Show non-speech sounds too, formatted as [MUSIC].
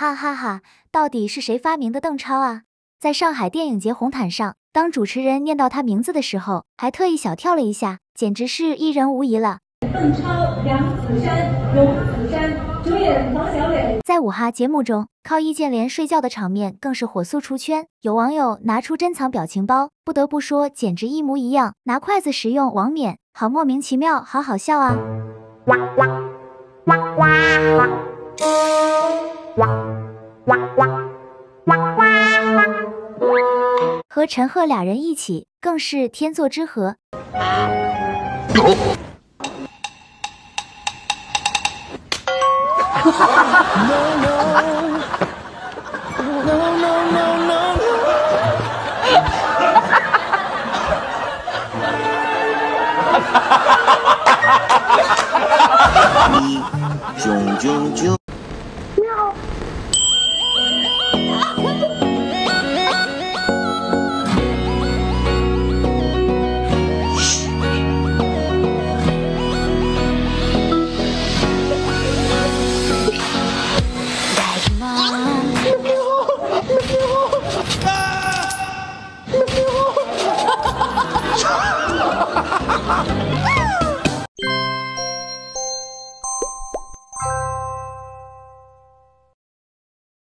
哈哈哈！到底是谁发明的邓超啊？在上海电影节红毯上，当主持人念到他名字的时候，还特意小跳了一下，简直是一人无疑了。邓超、梁子山、龙子山主演王小磊。在五哈节目中，靠易建联睡觉的场面更是火速出圈，有网友拿出珍藏表情包，不得不说，简直一模一样。拿筷子食用王冕，好莫名其妙，好好笑啊！哇哇哇哇和陈赫俩人一起，更是天作之合。[LAUGHS] 啊 [LAUGHS]